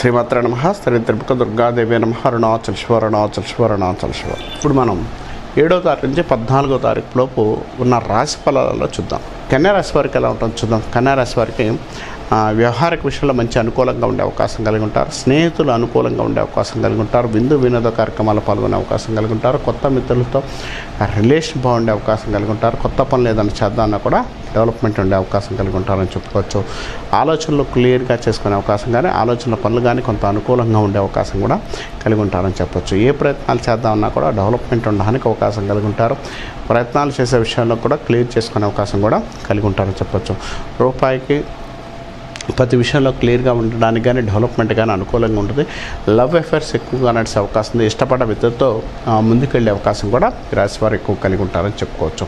శ్రీమాత్ర నమ. శ్రీ తిరుపతి దుర్గాదేవి నమ. అరుణాచల్ శివ అరుణాచల్ శివ అరుణాచల్ శివ. ఇప్పుడు మనం ఏడో తారీఖు నుంచి పద్నాలుగో తారీఖు లోపు ఉన్న రాశి ఫలాలలో చూద్దాం. కన్యా రాశి వారికి ఎలా ఉంటుందో చూద్దాం. కన్యా రాశి వారికి వ్యవహారిక విషయంలో మంచి అనుకూలంగా ఉండే అవకాశం కలిగి ఉంటారు. స్నేహితులు అనుకూలంగా ఉండే అవకాశం కలిగి ఉంటారు. విందు వినోద కార్యక్రమాలు పాల్గొనే అవకాశం కలిగి ఉంటారు. కొత్త మిత్రులతో రిలేషన్ బాగుండే అవకాశం కలిగి ఉంటారు. కొత్త పనులు ఏదైనా చేద్దామన్నా కూడా డెవలప్మెంట్ ఉండే అవకాశం కలిగి ఉంటారని చెప్పుకోవచ్చు. ఆలోచనలు క్లియర్గా చేసుకునే అవకాశం కానీ ఆలోచనల పనులు కానీ కొంత అనుకూలంగా ఉండే అవకాశం కూడా కలిగి ఉంటారని చెప్పొచ్చు. ఏ ప్రయత్నాలు చేద్దామన్నా కూడా డెవలప్మెంట్ ఉండడానికి అవకాశం కలిగి ఉంటారు. ప్రయత్నాలు చేసే విషయంలో కూడా క్లియర్ చేసుకునే అవకాశం కూడా కలిగి ఉంటారని చెప్పొచ్చు. రూపాయికి ప్రతి విషయంలో క్లియర్గా ఉండడానికి కానీ డెవలప్మెంట్ కానీ అనుకూలంగా ఉంటుంది. లవ్ అఫేర్స్ ఎక్కువగా నడిచే అవకాశం ఉంది. ఇష్టపడ్డ వ్యక్తితో ముందుకెళ్ళే అవకాశం కూడా రాశివారు వారు ఎక్కువ కలిగి ఉంటారని చెప్పుకోవచ్చు.